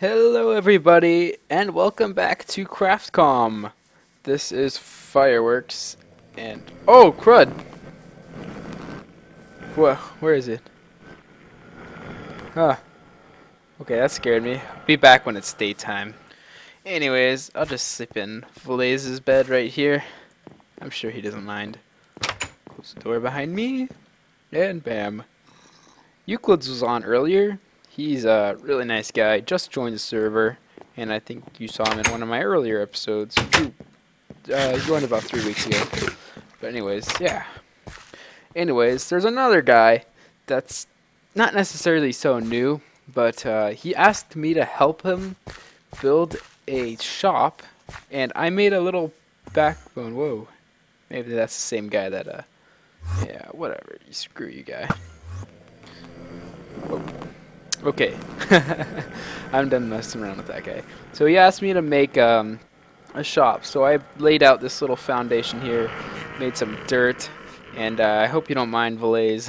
Hello, everybody, and welcome back to Craftcom. This is Fireworks, and oh, crud! Whoa, where is it? Ah, okay, that scared me. Be back when it's daytime. Anyways, I'll just sleep in Blaze's bed right here. I'm sure he doesn't mind. Close the door behind me, and bam. Euclids was on earlier. He's a really nice guy. Just joined the server, and I think you saw him in one of my earlier episodes. He uh, joined about three weeks ago. But anyways, yeah. Anyways, there's another guy that's not necessarily so new, but uh, he asked me to help him build a shop, and I made a little backbone. Whoa, maybe that's the same guy that. Uh, yeah, whatever. Screw you, guy. Okay, I'm done messing around with that guy. So he asked me to make um, a shop. So I laid out this little foundation here, made some dirt, and uh, I hope you don't mind Velaze.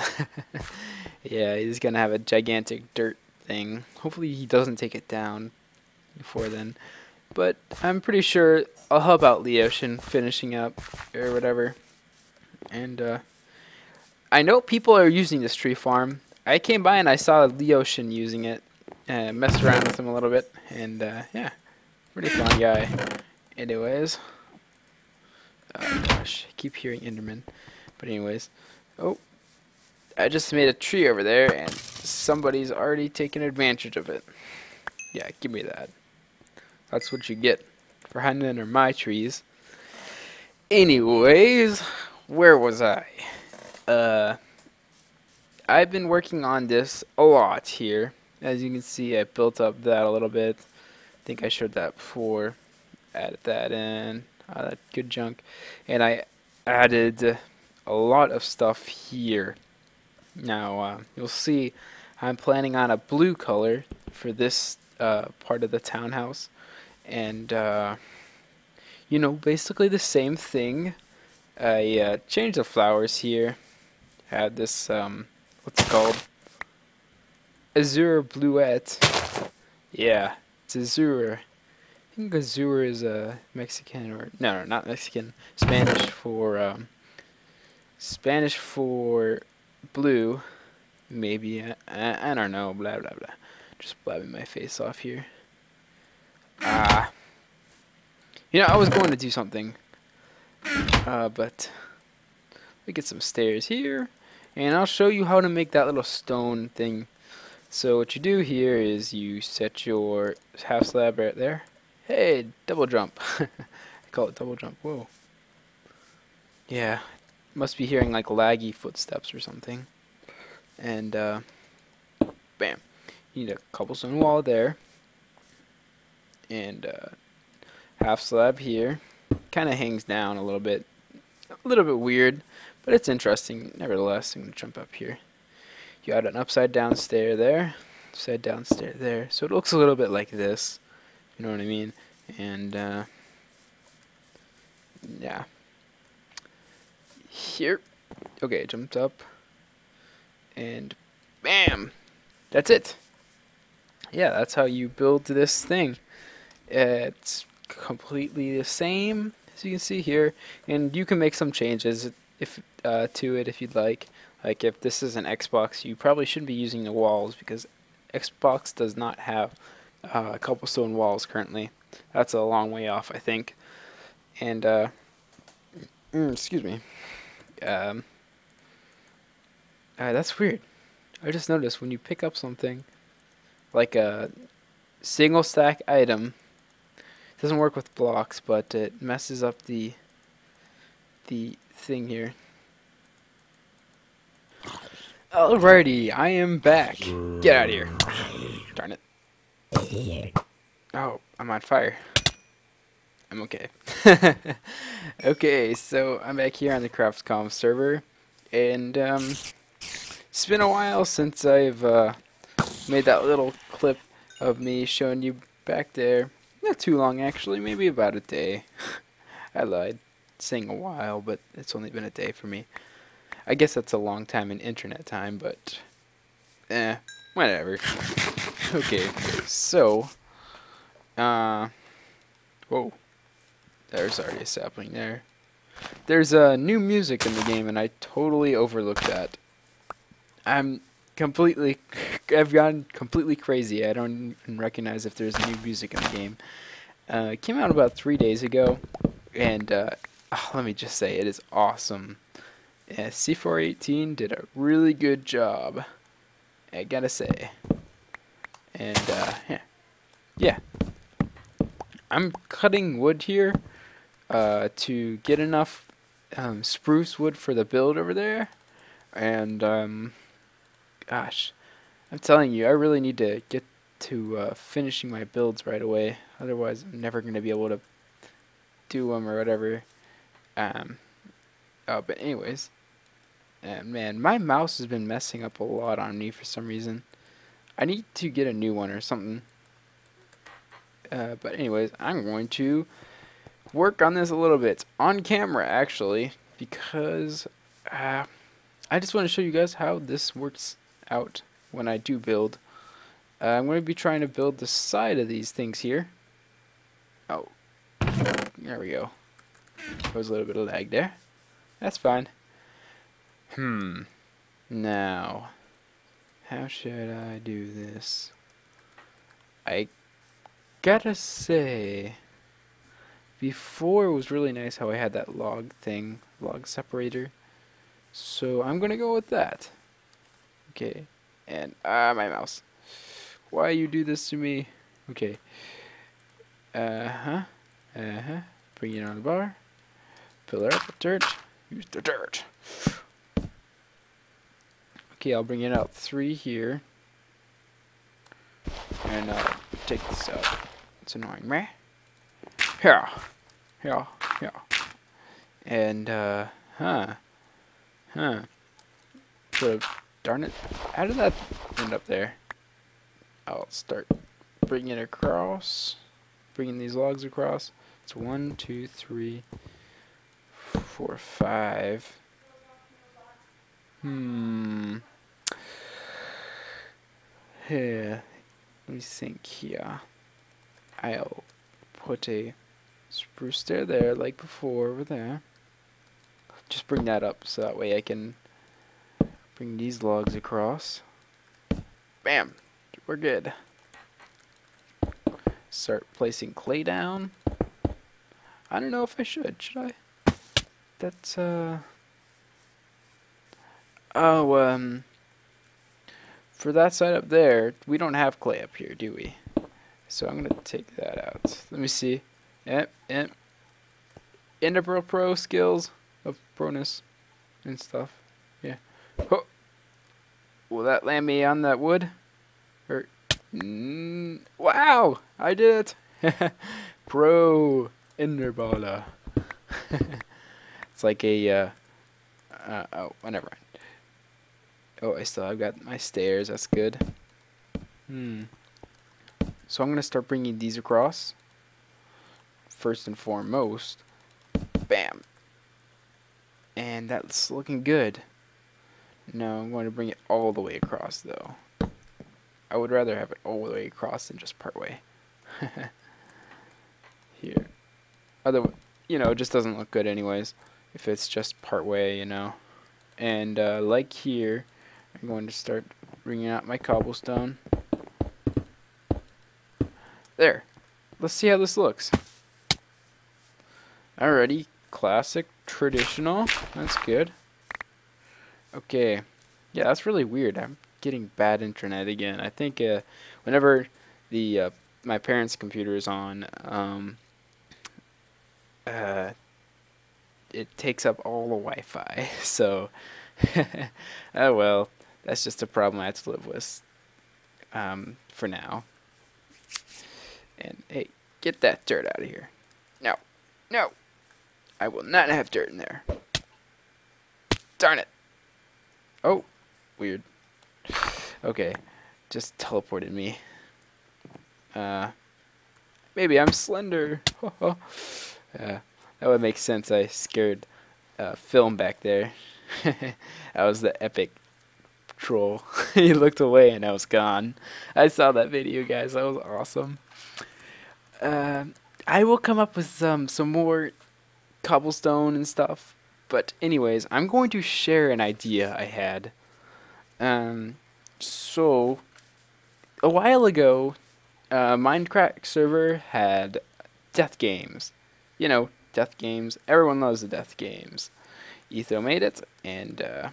yeah, he's gonna have a gigantic dirt thing. Hopefully he doesn't take it down before then. But I'm pretty sure I'll help out Leoshen finishing up or whatever. And uh, I know people are using this tree farm. I came by and I saw Leoshen using it, and messed around with him a little bit, and uh, yeah, pretty fun guy. Anyways, oh gosh, I keep hearing Enderman, but anyways, oh, I just made a tree over there, and somebody's already taken advantage of it. Yeah, give me that. That's what you get for hiding under my trees. Anyways, where was I? Uh. I've been working on this a lot here. As you can see, I built up that a little bit. I think I showed that before. Added that in. That good junk. And I added a lot of stuff here. Now, uh, you'll see I'm planning on a blue color for this uh, part of the townhouse. And, uh, you know, basically the same thing. I uh, changed the flowers here. Had this, um, what's it called? Azure Bluet. Yeah, it's Azure. I think Azure is a Mexican or no, no, not Mexican. Spanish for um, Spanish for blue. Maybe I, I, don't know. Blah blah blah. Just blabbing my face off here. Ah. You know, I was going to do something. Uh, but we get some stairs here and I'll show you how to make that little stone thing. So what you do here is you set your half slab right there. Hey, double jump. I call it double jump. Whoa. Yeah, must be hearing like laggy footsteps or something. And uh, bam, you need a cobblestone wall there, and uh, half slab here. Kind of hangs down a little bit, a little bit weird. But it's interesting, nevertheless. I'm going to jump up here. You add an upside down stair there, upside down stair there. So it looks a little bit like this. You know what I mean? And, uh, yeah. Here. Okay, jumped up. And bam! That's it. Yeah, that's how you build this thing. It's completely the same as you can see here. And you can make some changes if uh, to it if you'd like. Like if this is an Xbox, you probably shouldn't be using the walls because Xbox does not have uh, cobblestone walls currently. That's a long way off, I think. And uh, mm, excuse me. Um, uh, that's weird. I just noticed when you pick up something like a single stack item, it doesn't work with blocks, but it messes up the the thing here. Alrighty, I am back. Get out of here. Darn it. Oh, I'm on fire. I'm okay. okay, so I'm back here on the Craftcom server, and um, it's been a while since I've uh, made that little clip of me showing you back there. Not too long, actually, maybe about a day. I lied saying a while, but it's only been a day for me. I guess that's a long time in internet time, but eh, whatever. okay, so Uh, whoa. There's already a sapling there. There's uh, new music in the game, and I totally overlooked that. I'm completely, I've gone completely crazy. I don't even recognize if there's new music in the game. Uh, it came out about three days ago, and uh, oh, let me just say, it is awesome. Yeah, C418 did a really good job. I gotta say. And uh, yeah, yeah. I'm cutting wood here uh, to get enough um, spruce wood for the build over there. And um, gosh, I'm telling you, I really need to get to uh, finishing my builds right away. Otherwise, I'm never going to be able to do them or whatever. Um, oh, but anyways, uh, man, my mouse has been messing up a lot on me for some reason. I need to get a new one or something. Uh, but anyways, I'm going to work on this a little bit on camera actually because uh, I just want to show you guys how this works out when I do build. Uh, I'm going to be trying to build the side of these things here. Oh, there we go. There was a little bit of lag there. That's fine. Hmm. Now, how should I do this? I gotta say, before it was really nice how I had that log thing, log separator. So I'm gonna go with that. Okay, and ah, my mouse. Why you do this to me? Okay. Uh huh. Uh huh. Bring it on the bar. Fill it up with dirt. Use the dirt. Okay, I'll bring it out three here. And I'll take this out. It's annoying me. Here. Here. Here. And, uh, huh. Huh. So, darn it. How did that end up there? I'll start bringing it across. Bringing these logs across. It's one, two, three, four, five. Hmm. Here. Let me think here. I'll put a spruce stair there like before over there. Just bring that up so that way I can bring these logs across. Bam! We're good. Start placing clay down. I don't know if I should. Should I? That's, uh... Oh, um... For that side up there, we don't have clay up here, do we? So I'm to take that out. Let me see. Yep, yep. Enderpearl Pro skills of proness and stuff. Yeah. Oh. Will that land me on that wood? Or, mm, wow! I did it! Pro Enderballer. it's like a, uh, uh, oh, never mind. Oh, I still, I've got my stairs, that's good. Hmm. So I'm going to start bringing these across. First and foremost. Bam. And that's looking good. No, I'm going to bring it all the way across, though. I would rather have it all the way across than just part way. Here. Other, you know, it just doesn't look good anyways. If it's just part way, you know. And uh, like here, I'm going to start bringing out my cobblestone. There. Let's see how this looks. Alrighty. Classic. Traditional. That's good. Okay. Yeah, that's really weird. I'm getting bad internet again. I think uh, whenever the uh, my parents' computer is on, um, uh, it takes up all the Wi-Fi. So, oh well, that's just a problem I have to live with um, for now. And hey, get that dirt out of here. No, no. I will not have dirt in there. Darn it. Oh, weird. Okay, just teleported me. Uh, maybe I'm slender. uh, that would make sense. I scared uh, film back there. that was the epic troll. he looked away and I was gone. I saw that video, guys. That was awesome. uh, I will come up with some some more cobblestone and stuff. But anyways, I'm going to share an idea I had. Um, so a while ago, uh, Minecraft server had death games. You know, death games. Everyone loves the death games. Etho made it, and uh,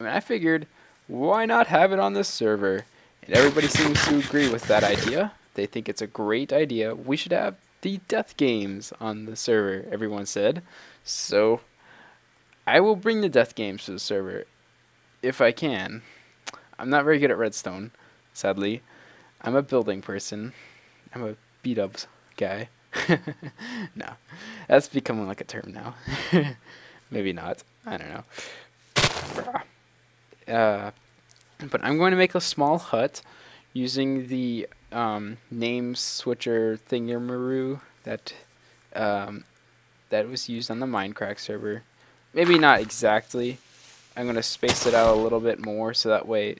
I mean, I figured, why not have it on this server? And everybody seems to agree with that idea. They think it's a great idea. We should have the death games on the server, everyone said. So, I will bring the death games to the server if I can. I'm not very good at redstone, sadly. I'm a building person. I'm a beat-ups guy. no, that's becoming like a term now. Maybe not. I don't know. Uh, but I'm going to make a small hut using the um, name switcher thingamaroo that um, that was used on the Minecraft server. Maybe not exactly. I'm going to space it out a little bit more so that way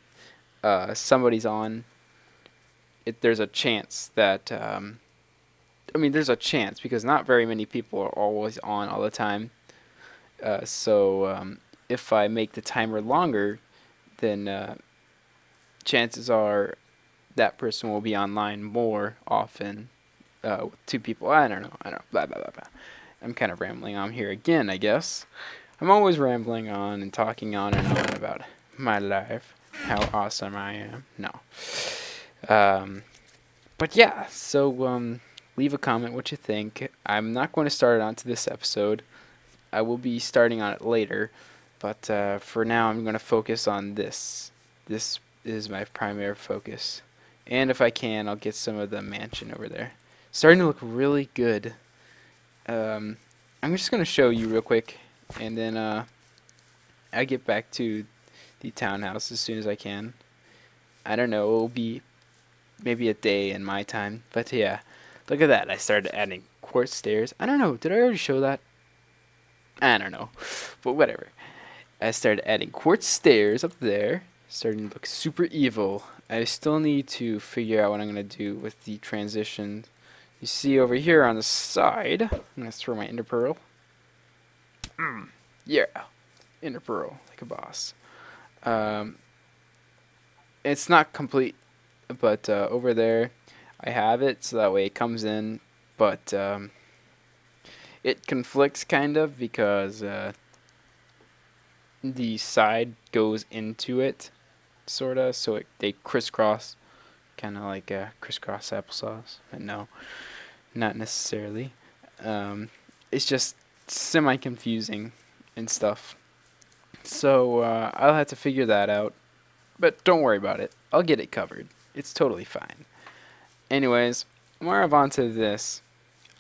uh, somebody's on. It, there's a chance that um, I mean, there's a chance because not very many people are always on all the time. Uh, so um, if I make the timer longer, then uh, chances are that person will be online more often uh, with two people. I don't know. I don't. Blah, blah, blah, blah. I'm kind of rambling on here again, I guess. I'm always rambling on and talking on and on about my life, how awesome I am. No. Um, but yeah, so um, leave a comment what you think. I'm not going to start it onto this episode. I will be starting on it later, but uh, for now I'm going to focus on this. This is my primary focus. And if I can, I'll get some of the mansion over there. Starting to look really good. Um, I'm just going to show you real quick, and then uh, I get back to the townhouse as soon as I can. I don't know, it'll be maybe a day in my time, but yeah. Look at that. I started adding quartz stairs. I don't know. Did I already show that? I don't know. But whatever. I started adding quartz stairs up there. Starting to look super evil. I still need to figure out what I'm going to do with the transition. You see over here on the side. I'm going to throw my ender pearl. Mm, yeah. Ender pearl. Like a boss. Um, it's not complete. But uh, over there I have it so that way it comes in, but um, it conflicts kind of because uh, the side goes into it, sort of, so it, they crisscross, kind of like a crisscross applesauce. But no, not necessarily. Um, it's just semi confusing and stuff. So uh, I'll have to figure that out. But don't worry about it. I'll get it covered. It's totally fine. Anyways, more on to this.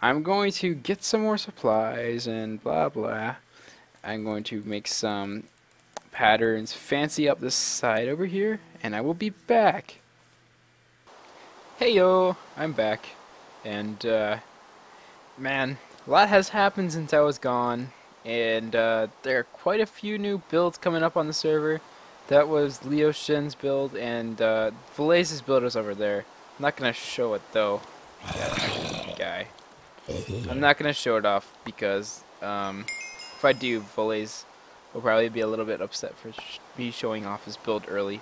I'm going to get some more supplies and blah blah. I'm going to make some patterns, fancy up this side over here, and I will be back. Hey yo, I'm back. And, uh, man, a lot has happened since I was gone, and uh, there are quite a few new builds coming up on the server. That was Leoshen's build, and uh, build is over there. I'm not gonna show it though. Guy. I'm not gonna show it off because um, if I do, Velaze will probably be a little bit upset for sh me showing off his build early.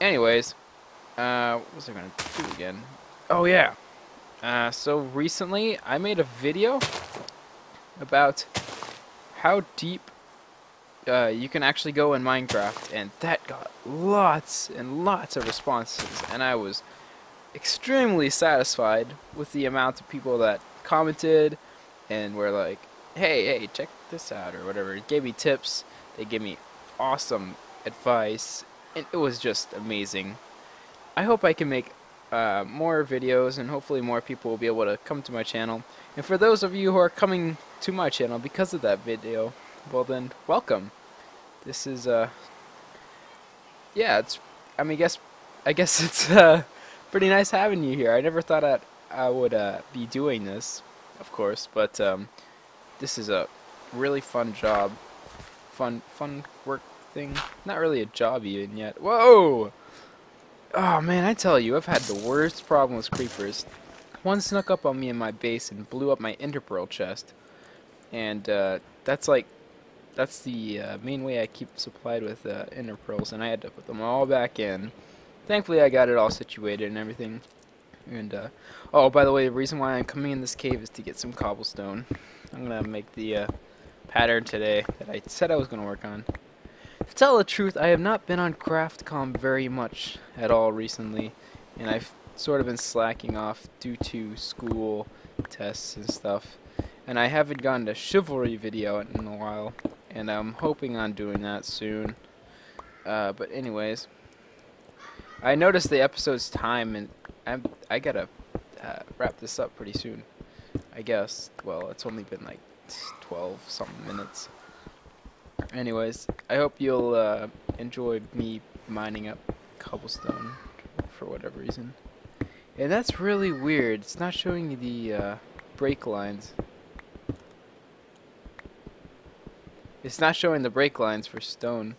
Anyways, uh, what was I gonna do again? Oh yeah. Uh, so recently I made a video about how deep uh, you can actually go in Minecraft, and that got lots and lots of responses, and I was extremely satisfied with the amount of people that commented and were like, hey, hey, check this out or whatever. It gave me tips. They gave me awesome advice. And it was just amazing. I hope I can make uh, more videos and hopefully more people will be able to come to my channel. And for those of you who are coming to my channel because of that video, well then, welcome. This is, uh, yeah, it's, I mean, I guess, I guess it's, uh, pretty nice having you here. I never thought I'd, I would uh, be doing this, of course, but um, this is a really fun job. Fun, fun work thing. Not really a job even yet. Whoa! Oh man, I tell you, I've had the worst problem with creepers. one snuck up on me in my base and blew up my ender pearl chest. And uh, that's like, that's the uh, main way I keep supplied with uh, ender pearls, and I had to put them all back in. Thankfully, I got it all situated and everything. And uh, oh, by the way, the reason why I'm coming in this cave is to get some cobblestone. I'm gonna make the uh, pattern today that I said I was gonna work on. To tell the truth, I have not been on CraftCom very much at all recently, and I've sort of been slacking off due to school tests and stuff. And I haven't gotten a chivalry video in a while, and I'm hoping on doing that soon. Uh, but anyways, I noticed the episode's time, and I'm I gotta uh, wrap this up pretty soon. I guess. Well, it's only been like 12 something minutes. Anyways, I hope you'll uh, enjoy me mining up cobblestone for whatever reason. And that's really weird. It's not showing the uh, break lines. It's not showing the break lines for stone.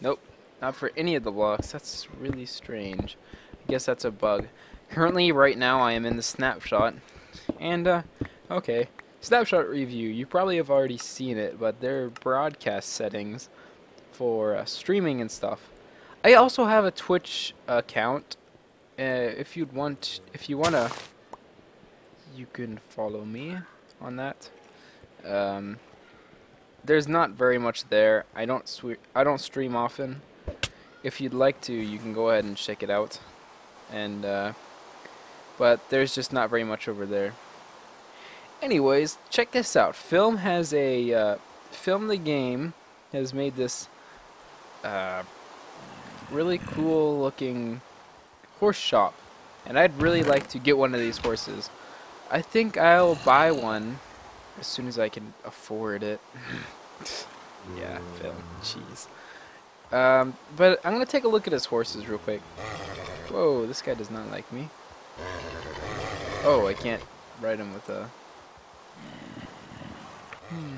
Nope, not for any of the blocks. That's really strange. I guess that's a bug. Currently, right now, I am in the snapshot. And, uh, okay. Snapshot review. You probably have already seen it, but they're broadcast settings for uh, streaming and stuff. I also have a Twitch account. Uh, if you'd want, if you wanna, you can follow me on that. Um, there's not very much there. I don't I don't stream often. If you'd like to, you can go ahead and check it out. And uh, but there's just not very much over there. Anyways, check this out. Film has a uh, Film the Game has made this uh, really cool looking horse shop, and I'd really like to get one of these horses. I think I'll buy one as soon as I can afford it. yeah, Film. Jeez. Um, but I'm gonna take a look at his horses real quick. Whoa, this guy does not like me. Oh, I can't ride him with a Hmm.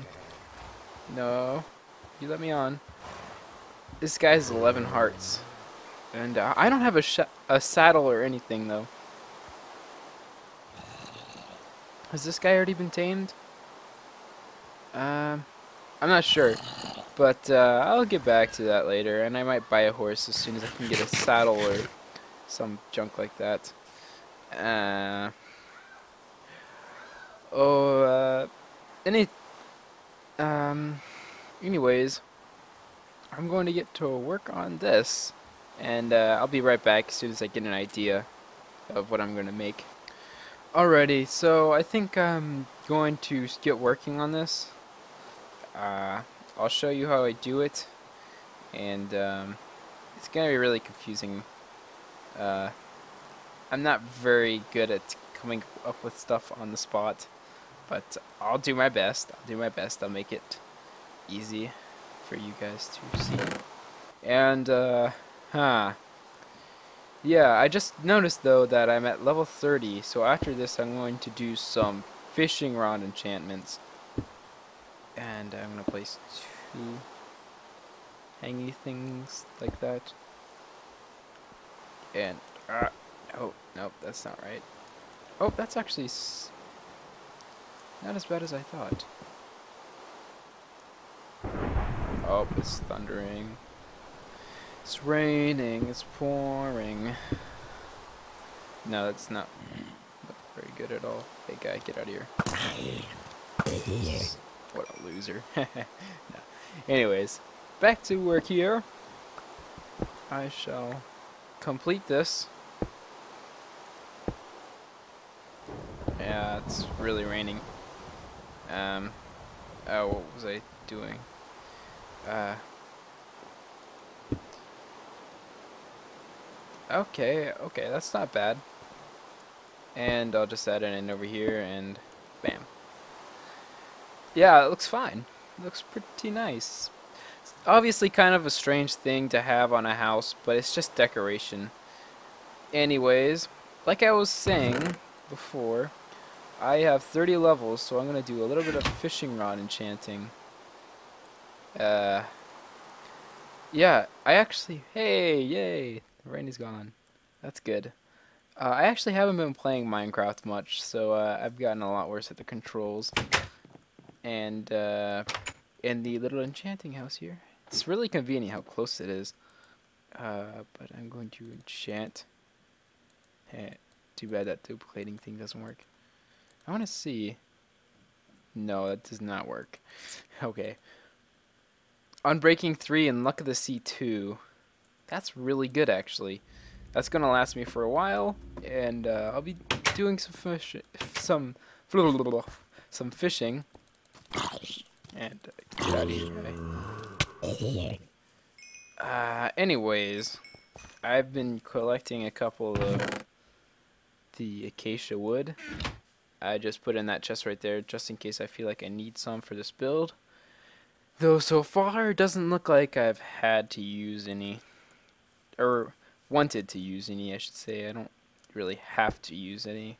No. You let me on. This guy's 11 hearts. And uh, I don't have a, a saddle or anything, though. Has this guy already been tamed? Um, I'm not sure. But uh, I'll get back to that later. And I might buy a horse as soon as I can get a saddle or some junk like that. Uh, oh, uh, any um, anyways, I'm going to get to work on this, and uh, I'll be right back as soon as I get an idea of what I'm going to make. Alrighty, so I think I'm going to get working on this. Uh, I'll show you how I do it, and um, it's to be really confusing. Uh, I'm not very good at coming up with stuff on the spot. But I'll do my best. I'll do my best. I'll make it easy for you guys to see. And, uh, huh. Yeah, I just noticed, though, that I'm at level 30. So after this, I'm going to do some fishing rod enchantments. And I'm to place two hangy things like that. And, uh, oh, nope, that's not right. Oh, that's actually not as bad as I thought. Oh, it's thundering. It's raining, it's pouring. No, that's not, not very good at all. Hey guy, get out of here. What a loser. no. Anyways, back to work here. I shall complete this. Yeah, it's really raining. Um, oh, what was I doing? Uh, okay, okay, that's not bad. And I'll just add it in over here and bam. Yeah, it looks fine. Looks pretty nice. It's obviously kind of a strange thing to have on a house, but it's just decoration. Anyways, like I was saying before, I have 30 levels, so I'm going to do a little bit of fishing rod enchanting. Uh, yeah, I actually, hey, yay, is gone. That's good. Uh, I actually haven't been playing Minecraft much, so uh, I've gotten a lot worse at the controls. And uh, in the little enchanting house here, it's really convenient how close it is. Uh, but I'm going to enchant. Hey, too bad that duplicating thing doesn't work. I want to see. No, that does not work. Okay. Unbreaking 3 and Luck of the Sea 2. That's really good, actually. That's going to last me for a while, and uh, I'll be doing some fish, some, some fishing. And get out of. Uh, anyways, I've been collecting a couple of the acacia wood. I just put in that chest right there just in case I feel like I need some for this build. Though so far it doesn't look like I've had to use any. Or wanted to use any, I should say. I don't really have to use any.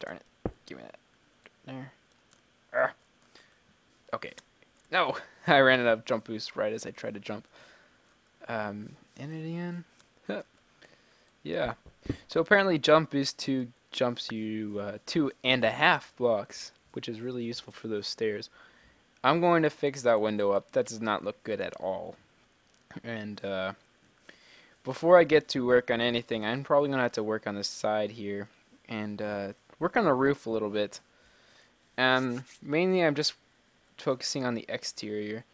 Darn it. Give me that. There. Arrgh. No! I ran out of jump boost right as I tried to jump. Um, in it again? yeah. So apparently jump boost 2 jumps you uh, two and a half blocks, which is really useful for those stairs. I'm going to fix that window up. That does not look good at all. And uh, before I get to work on anything, I'm probably going to have to work on this side here and uh, work on the roof a little bit. Um, mainly I'm just focusing on the exterior.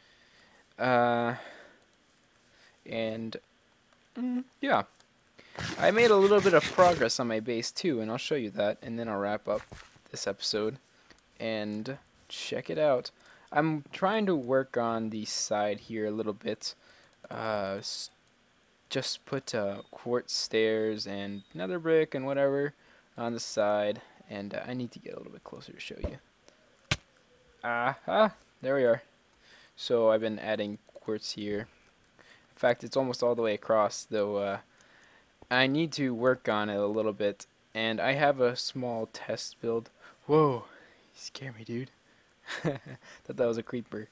Uh, and mm, yeah, I made a little bit of progress on my base too, and I'll show you that, and then I'll wrap up this episode and check it out. I'm trying to work on the side here a little bit. Uh, just put uh, quartz stairs and nether brick and whatever on the side, and uh, I need to get a little bit closer to show you. Ah, there we are. So I've been adding quartz here. In fact, it's almost all the way across, though uh, I need to work on it a little bit, and I have a small test build. Whoa, you scare me, dude. Thought that was a creeper.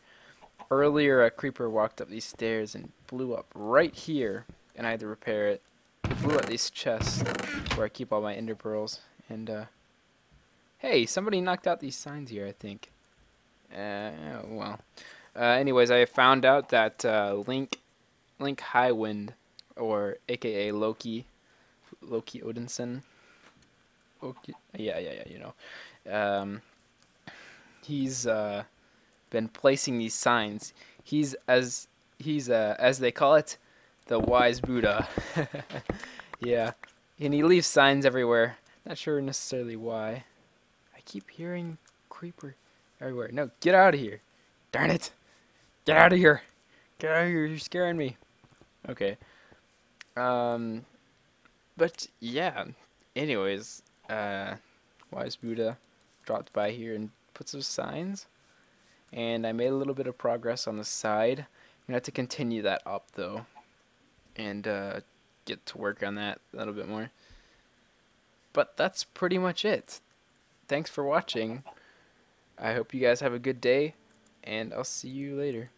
Earlier, a creeper walked up these stairs and blew up right here, and I had to repair it. Blew up these chests where I keep all my ender pearls, and uh, hey, somebody knocked out these signs here, I think. Uh, well, uh, anyways, I found out that uh, Link, Link Highwind, or AKA Loki, Loki Odinson. Loki, yeah, yeah, yeah, you know. Um, he's uh, been placing these signs. He's as he's uh, as they call it, the wise Buddha. yeah, and he leaves signs everywhere. Not sure necessarily why. I keep hearing creeper everywhere. No, get out of here! Darn it! Get out of here! Get out of here! You're scaring me. Okay. Um, but yeah. Anyways, uh, Wise Buddha dropped by here and put some signs, and I made a little bit of progress on the side. I'm gonna have to continue that up though, and uh, get to work on that a little bit more. But that's pretty much it. Thanks for watching. I hope you guys have a good day, and I'll see you later.